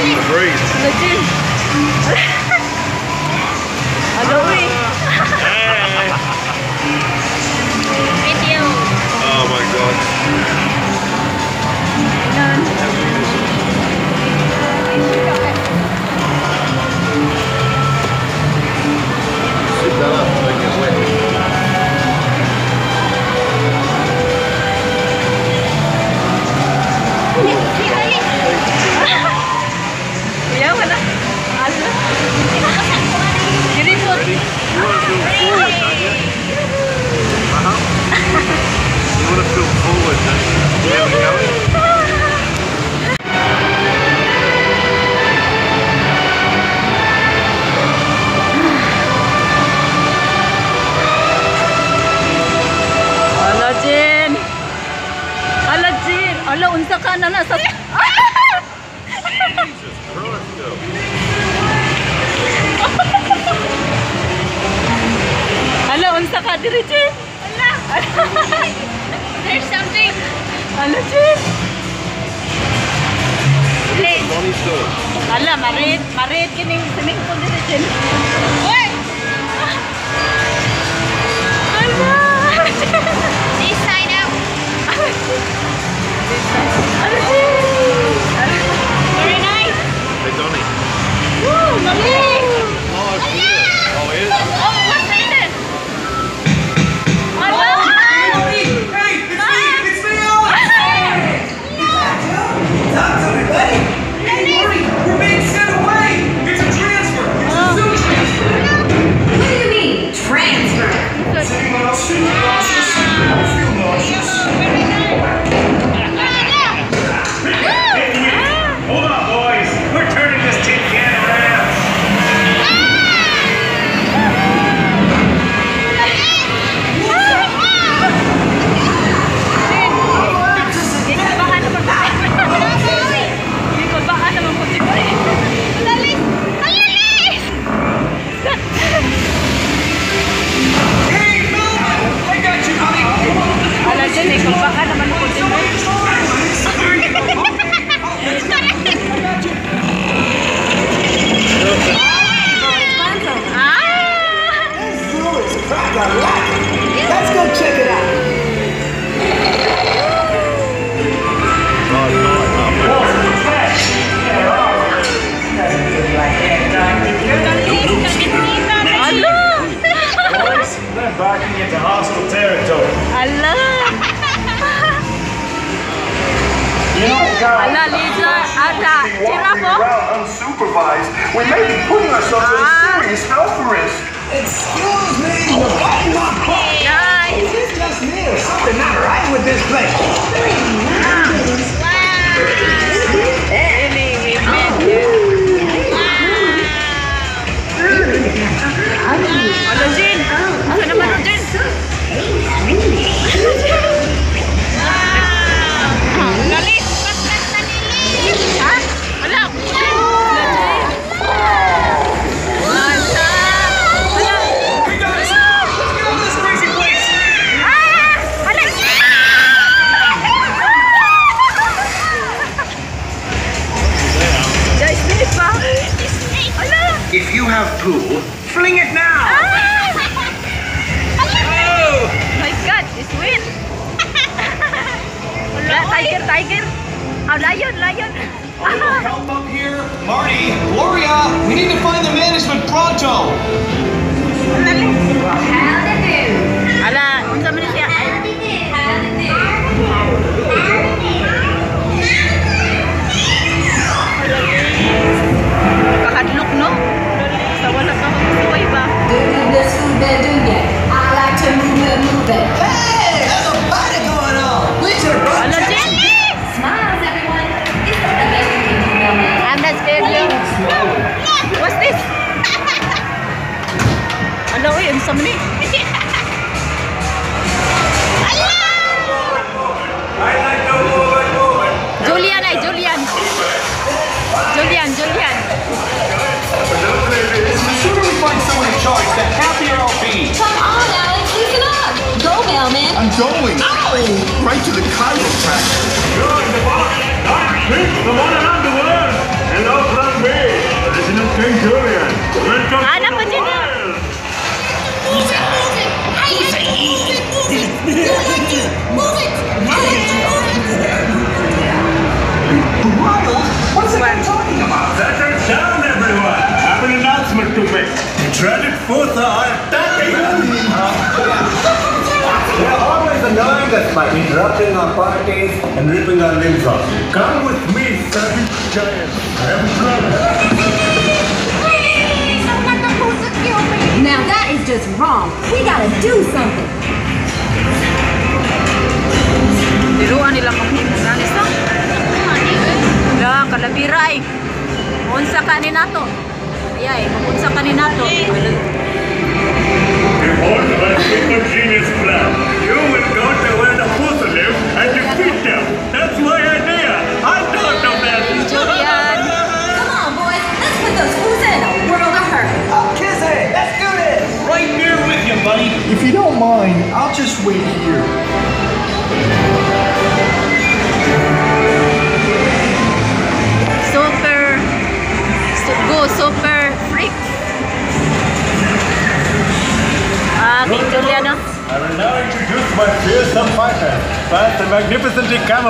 The Legit. dito. Ala, marit. Marit. Kining swimming pool dito, Jim. Uy! This side Very nice. Woo! Oh, it's If you have poo, fling it now! Ah! oh! My God, it's wind! Tiger, tiger! A lion, lion! Help up here. Marty, Gloria, we need to find the management pronto! going? Oh, Right to the chiropractor. You're the boss. I'm the one and underworld. Hello from me, Resident King Julien. Welcome to the wild. Move it, move it. I like to move it, move it. You like move it. Move it. Mama, what's you talking about? Settle down, everyone. I have an announcement to make. The dreaded fossa are attacking. Us by interrupting our parties and ripping our limbs off. Come with me, savage giant. I am Please, Pusa kill me. Now that is just wrong. We gotta do something. Diluan nila maghimo ganis no? Da kalabiray. Unsa ka ni nato? Ayay, unsa ka ni nato? Behold my super genius plan. You will go to where the fossa live and defeat them.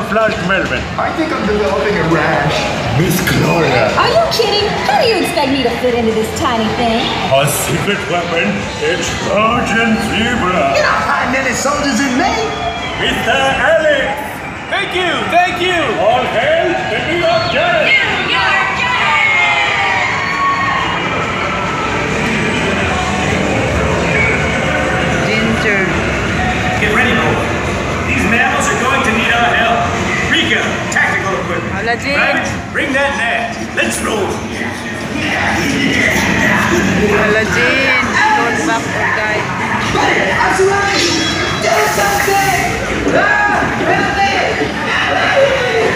Magnificently camouflaged Melman. I think I'm developing a rash. Miss Gloria. Are you kidding? How do you expect me to fit into this tiny thing? Our secret weapon is Trojan Zebra. You're not hiding any soldiers in me. Mr. Alex. Thank you, thank you! All hail the New York Giants. Back or die. I'm surrounded. Do something! Ah!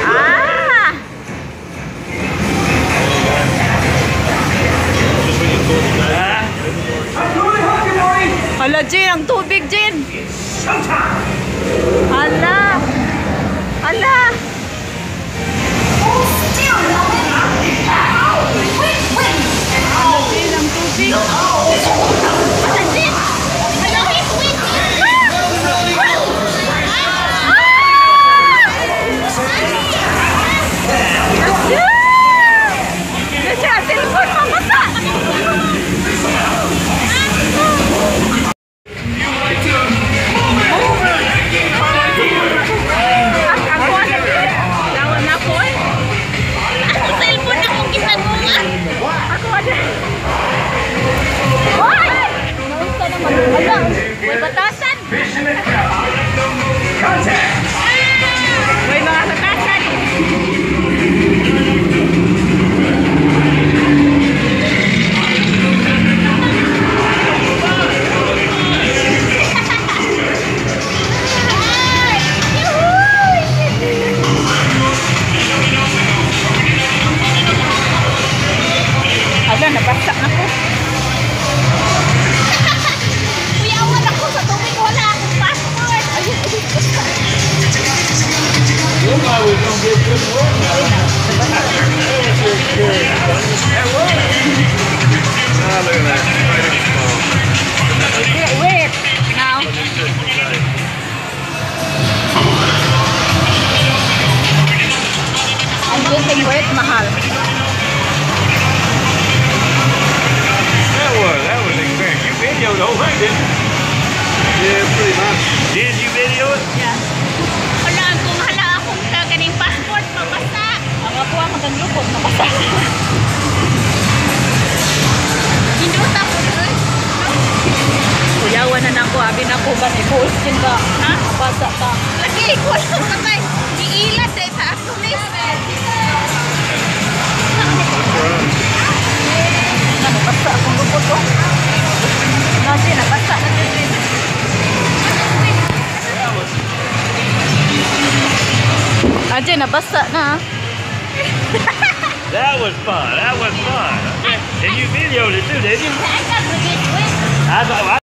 Ah! I'm going hunky boy. Hala, Jin. Ang tubig, Jin. Showtime! Hala. Ang Wait, wait. Now. I'm getting wet, mahal. That was, that was experience. You videoed the whole thing, didn't you? Yeah, pretty much. Did you video it? Wala ba ni Paulskin ba? Ha? Nabasa ka. Lagi, wala ka ba? Giilas eh sa atulis. Na, nabasa akong lupot ko. Nasi, nabasa na din. Ajay, nabasa na. That was fun. That was fun. And you videoed it too, didn't you? I got to get wet. I thought.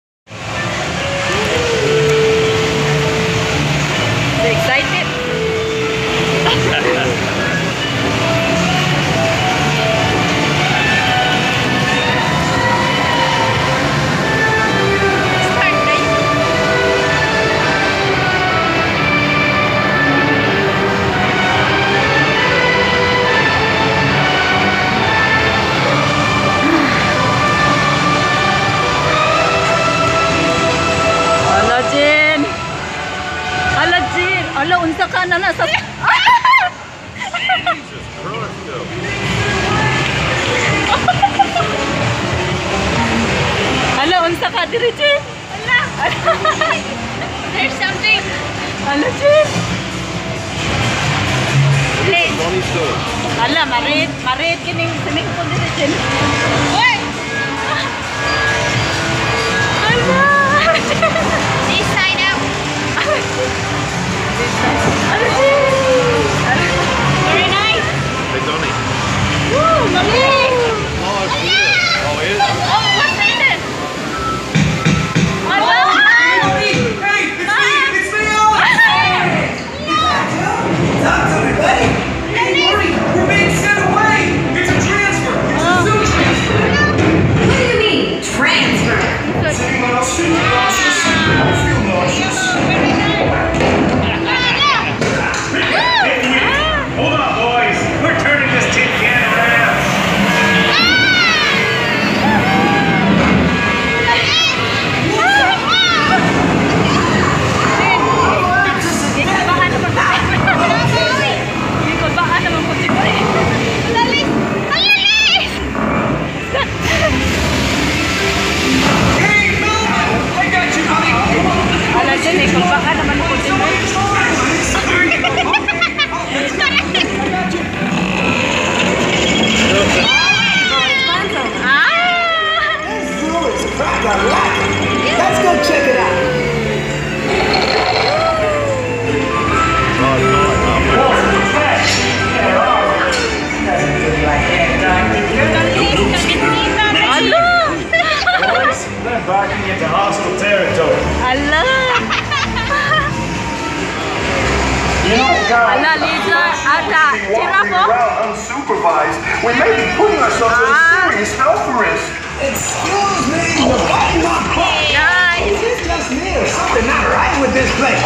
and putting ourselves at a serious health risk. Excuse me, the button not closed. Nice. Is this just me or something not right with this place?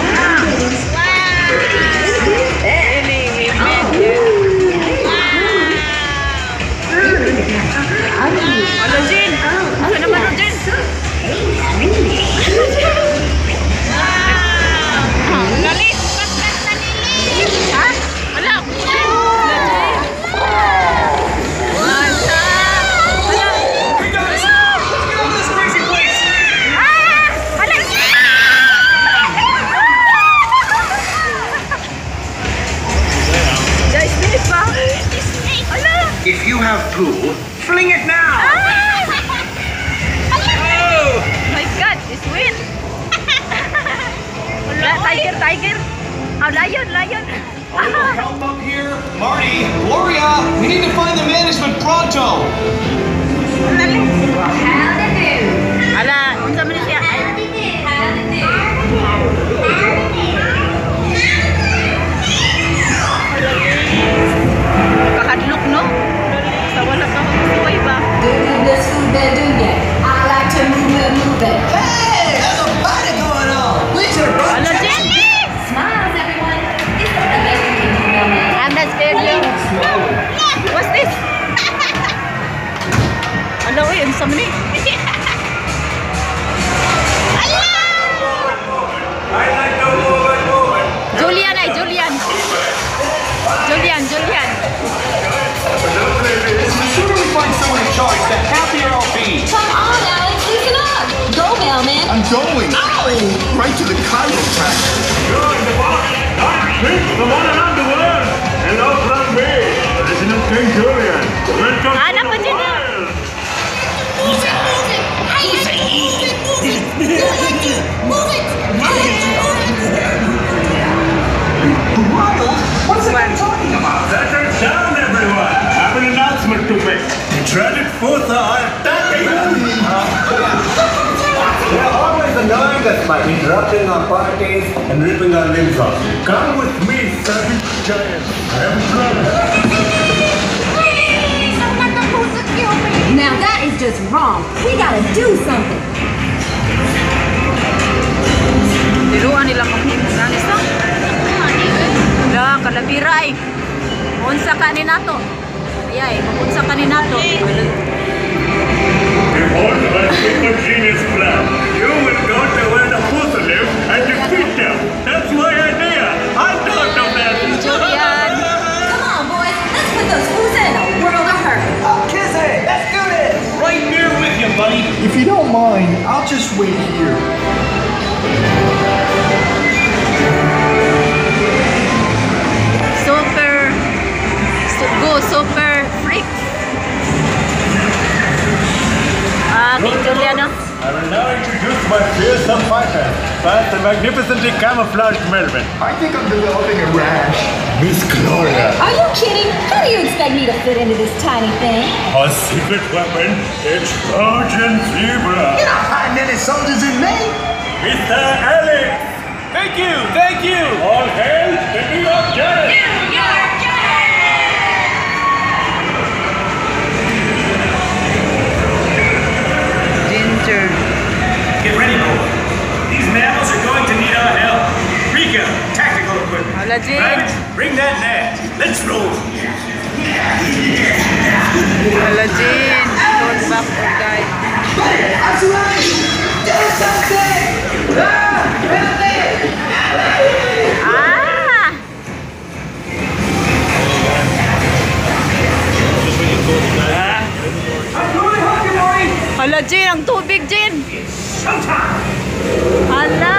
Wow. Wow. Wow. Wow. Wow. Wow are what's the man talking about? I attacking annoying us by interrupting our parties and ripping our limbs off. Come with me, savage giant. I am Please, Now that is just wrong. We gotta do something. Unsa ka ni nato. Ayay, mapunsa ka ni nato plan. You will go to where the fools live and defeat them. That's my idea. I thought of that. Julien. Come on. Let's put those fools in hurt. Kiss it. Let's do. Right with you, buddy. If you don't mind, I'll just wait here. Super. Go super. King Juliano. I will now introduce my fearsome fighter, first the magnificently camouflaged Melman. I think I'm developing a rash. Miss Gloria. Are you kidding? How do you expect me to fit into this tiny thing? Our secret weapon, it's Trojan Zebra. You're not hiding any soldiers in me. Mr. Alex. Thank you, thank you. All hail the New York Giants. Gọi là Jin Gọi là Jin Con bắp con cây Ah! Hala, Jin! Ang tubig, Jin! Showtime! Hala!